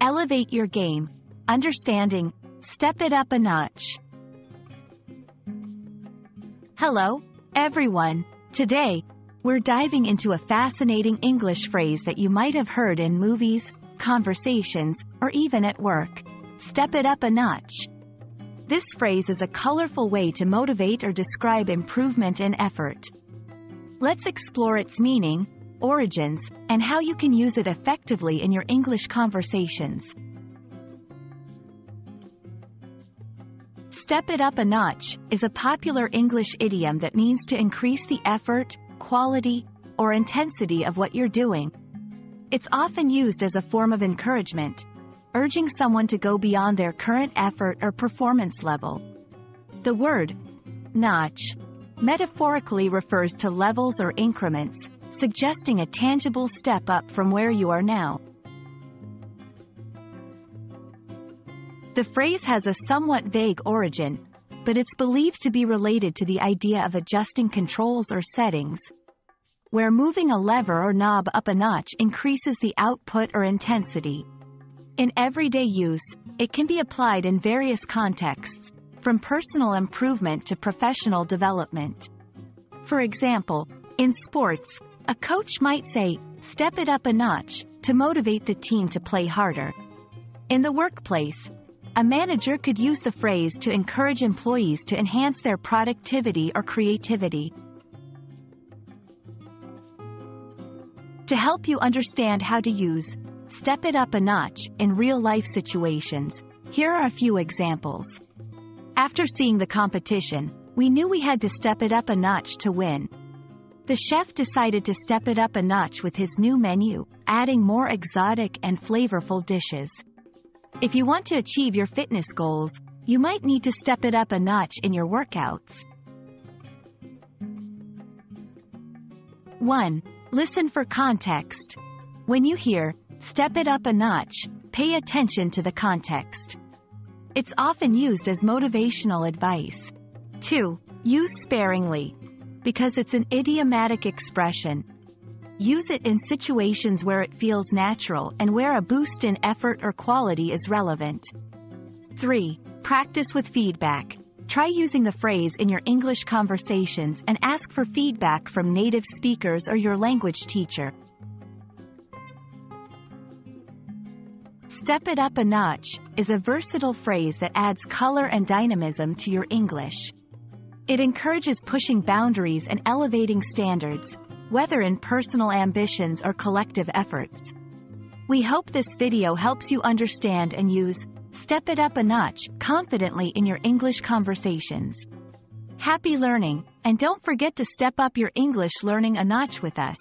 Elevate your game. Understanding. Step it up a notch. Hello, everyone. Today, we're diving into a fascinating English phrase that you might have heard in movies, conversations, or even at work. Step it up a notch. This phrase is a colorful way to motivate or describe improvement and effort. Let's explore its meaning, origins, and how you can use it effectively in your English conversations. Step it up a notch is a popular English idiom that means to increase the effort, quality, or intensity of what you're doing. It's often used as a form of encouragement, urging someone to go beyond their current effort or performance level. The word notch metaphorically refers to levels or increments, suggesting a tangible step up from where you are now. The phrase has a somewhat vague origin, but it's believed to be related to the idea of adjusting controls or settings, where moving a lever or knob up a notch increases the output or intensity. In everyday use, it can be applied in various contexts, from personal improvement to professional development. For example, in sports, a coach might say, step it up a notch, to motivate the team to play harder. In the workplace, a manager could use the phrase to encourage employees to enhance their productivity or creativity. To help you understand how to use Step it up a notch in real-life situations. Here are a few examples. After seeing the competition, we knew we had to step it up a notch to win. The chef decided to step it up a notch with his new menu, adding more exotic and flavorful dishes. If you want to achieve your fitness goals, you might need to step it up a notch in your workouts. 1. Listen for context. When you hear, Step it up a notch, pay attention to the context. It's often used as motivational advice. 2. Use sparingly. Because it's an idiomatic expression. Use it in situations where it feels natural and where a boost in effort or quality is relevant. 3. Practice with feedback. Try using the phrase in your English conversations and ask for feedback from native speakers or your language teacher. Step it up a notch is a versatile phrase that adds color and dynamism to your English. It encourages pushing boundaries and elevating standards, whether in personal ambitions or collective efforts. We hope this video helps you understand and use Step It Up a Notch confidently in your English conversations. Happy learning, and don't forget to step up your English learning a notch with us.